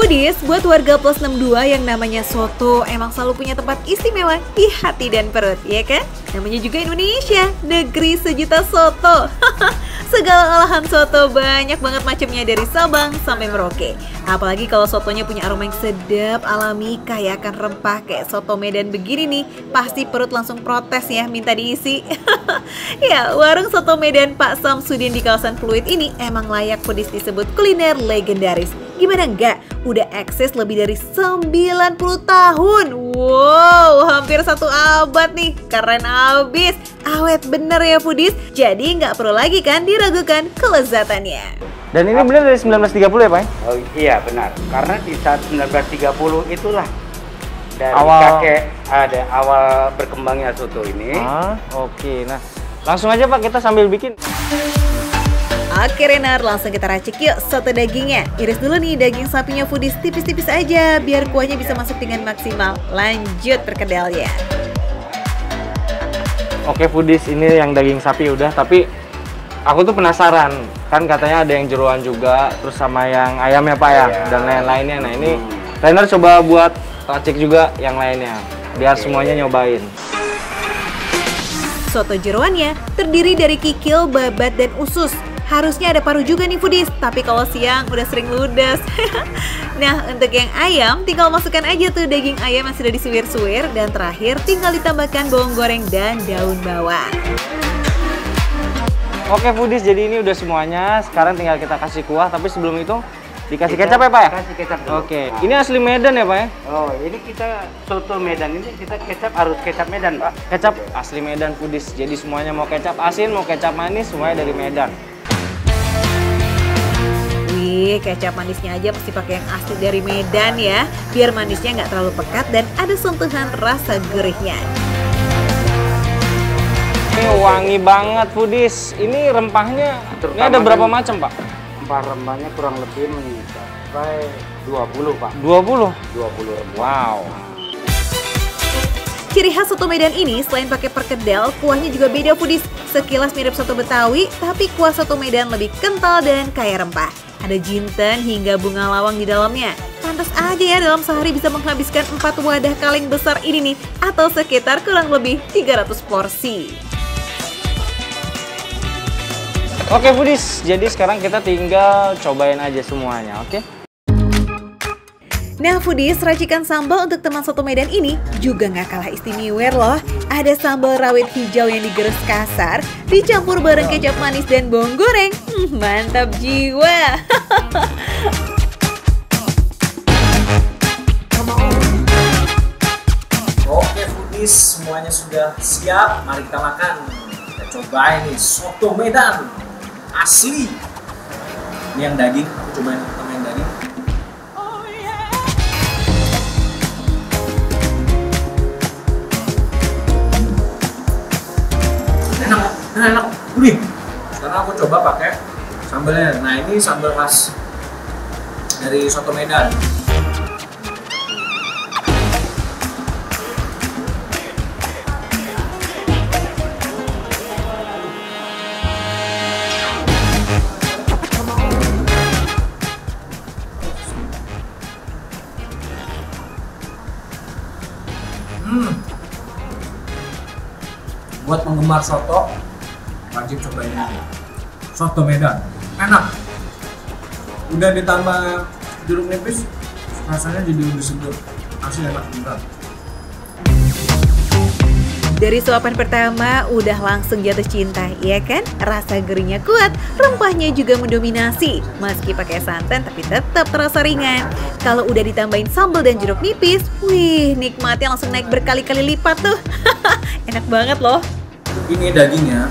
Foodies, buat warga plus 62 yang namanya soto emang selalu punya tempat istimewa di hati dan perut, ya kan? Namanya juga Indonesia, negeri sejuta soto. Segala olahan soto banyak banget macamnya dari Sabang sampai Merauke. Apalagi kalau sotonya punya aroma yang sedap, alami, kaya akan rempah kayak soto Medan begini nih, pasti perut langsung protes ya minta diisi. ya, warung soto Medan Pak Samsudin di kawasan Fluid ini emang layak Foodies disebut kuliner legendaris. Gimana enggak? Udah eksis lebih dari 90 tahun. Wow, hampir satu abad nih. Keren abis. Awet bener ya foodies. Jadi nggak perlu lagi kan diragukan kelezatannya. Dan ini benar dari 1930 ya Pak? Oh iya benar, karena di saat 1930 itulah dari Awal- kakek ada awal berkembangnya soto ini. Ah, oke. Nah, langsung aja Pak kita sambil bikin. Oke Renar, langsung kita racik yuk soto dagingnya. Iris dulu nih daging sapinya foodies tipis-tipis aja biar kuahnya bisa masuk dengan maksimal. Lanjut perkedelnya. Oke, foodies ini yang daging sapi udah, tapi aku tuh penasaran. Kan katanya ada yang jeruan juga, terus sama yang ayamnya Pak ya, Iya. dan lain-lainnya. Nah, ini Hmm. Trainer coba buat racik juga yang lainnya, biar Oke. semuanya nyobain. Soto jeroannya terdiri dari kikil, babat, dan usus. Harusnya ada paru juga nih foodies, tapi kalau siang udah sering ludes. nah, untuk yang ayam, tinggal masukkan aja tuh daging ayam yang sudah disuir-suir dan terakhir tinggal ditambahkan bawang goreng dan daun bawang. Oke, foodies, jadi ini udah semuanya. Sekarang tinggal kita kasih kuah, tapi sebelum itu dikasih Kita kecap ya Pak ya? Kasih kecap dulu. Oke, Nah. ini asli Medan ya Pak ya? Oh, ini kita soto Medan ini kita kecap harus kecap Medan, Pak. Kecap asli Medan foodies. Jadi semuanya mau kecap asin, mau kecap manis, semuanya dari Medan. Wih, kecap manisnya aja pasti pakai yang asli dari Medan ya, biar manisnya nggak terlalu pekat dan ada sentuhan rasa gurihnya. Ini wangi banget foodies. Ini rempahnya, ini Terutama ada berapa kan- macam Pak? Rempah rempahnya kurang lebih mencapai 20, Pak. 20? 20 rempah. Wow. Ciri khas soto Medan ini selain pakai perkedel, kuahnya juga beda foodies. Sekilas mirip soto Betawi, tapi kuah soto Medan lebih kental dan kaya rempah. Ada jinten hingga bunga lawang di dalamnya. Pantas aja ya dalam sehari bisa menghabiskan 4 wadah kaleng besar ini nih, atau sekitar kurang lebih 300 porsi. Oke foodies, jadi sekarang kita tinggal cobain aja semuanya, oke? Nah foodies, racikan sambal untuk teman soto Medan ini juga nggak kalah istimewa loh. Ada sambal rawit hijau yang digerus kasar, dicampur bareng kecap manis dan bawang goreng. Hmm, mantap jiwa. Oke foodies, semuanya sudah siap. Mari kita makan. Kita cobain nih soto Medan asli. Ini yang daging, cobain sambalnya. Nah ini sambal khas dari soto Medan. Hmm. Buat penggemar soto, wajib cobain ini. Soto Medan, enak. Udah ditambah jeruk nipis, rasanya jadi lebih segar. Asli enak beneran. Dari suapan pertama udah langsung jatuh cinta, ya kan? Rasa gurihnya kuat, rempahnya juga mendominasi. Meski pakai santan tapi tetap terasa ringan. Kalau udah ditambahin sambal dan jeruk nipis, wih nikmatnya langsung naik berkali-kali lipat tuh. Enak banget loh. Ini dagingnya,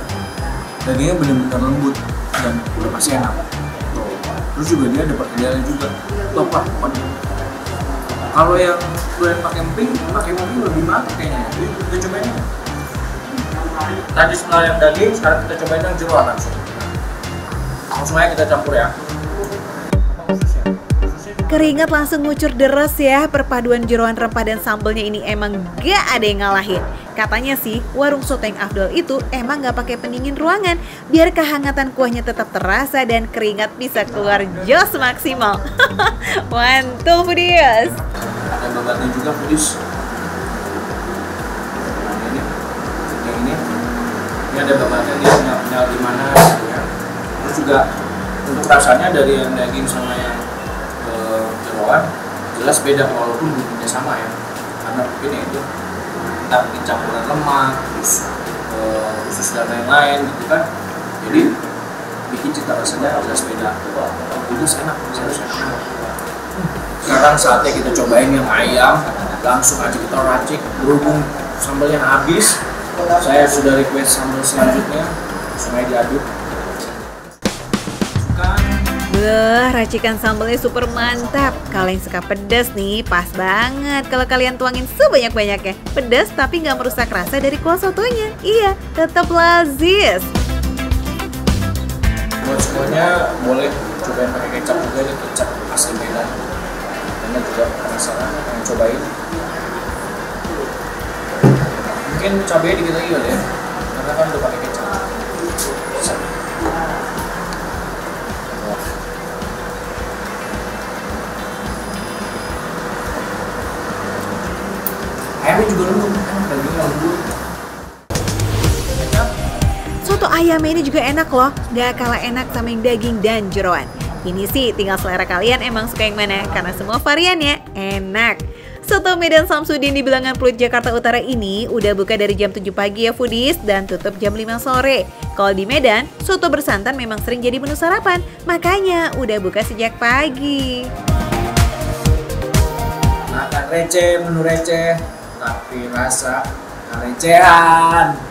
dagingnya bener-bener lembut dan udah pasti enak. Terus juga dia ada perkedelnya juga. Top lah pokoknya. Kalau yang kalian pakai emping, pakai emping lebih mantap kayaknya. Jadi kita cobain. Tadi setelah yang daging, sekarang kita cobain yang jeruan langsung. Langsung aja kita campur ya. Keringat langsung ngucur deres ya, perpaduan jeroan rempah dan sambelnya ini emang gak ada yang ngalahin. Katanya sih, warung soto yang afdol itu emang nggak pakai pendingin ruangan, biar kehangatan kuahnya tetap terasa dan keringat bisa keluar jos maksimal. Mantul, Foodies! ada babatnya juga pedis nah ini yang ini ini ada babatnya dia punya gimana gitu ya terus juga untuk rasanya dari yang daging sama yang jelas beda walaupun bumbunya sama ya. Karena mungkin ya itu entah campuran lemak terus eh, khusus dan lain-lain gitu kan. Jadi bikin cita rasanya jelas beda. Itu enak serius enak. Sekarang saatnya kita cobain yang ayam langsung aja kita racik berhubung sambalnya habis. Saya sudah request sambal selanjutnya aja diaduk. Beuh, racikan sambalnya super mantap. Kalau yang suka pedas nih, pas banget kalau kalian tuangin sebanyak-banyaknya. Pedas tapi nggak merusak rasa dari kuah sotonya. Iya, tetap lazis. buat semuanya boleh cobain pakai kecap juga ini kecap asli Medan karena juga penasaran pengen cobain mungkin cabenya dikit lagi kali ya karena kan udah pakai kecap ayamnya ini juga enak loh, gak kalah enak sama yang daging dan jeroan. Ini sih tinggal selera kalian emang suka yang mana, karena semua variannya enak. Soto Medan Samsudin di Bilangan Pluit Jakarta Utara ini udah buka dari jam 7 pagi ya foodies dan tutup jam 5 sore. Kalau di Medan, soto bersantan memang sering jadi menu sarapan, makanya udah buka sejak pagi. makan receh menu receh tapi rasa recehan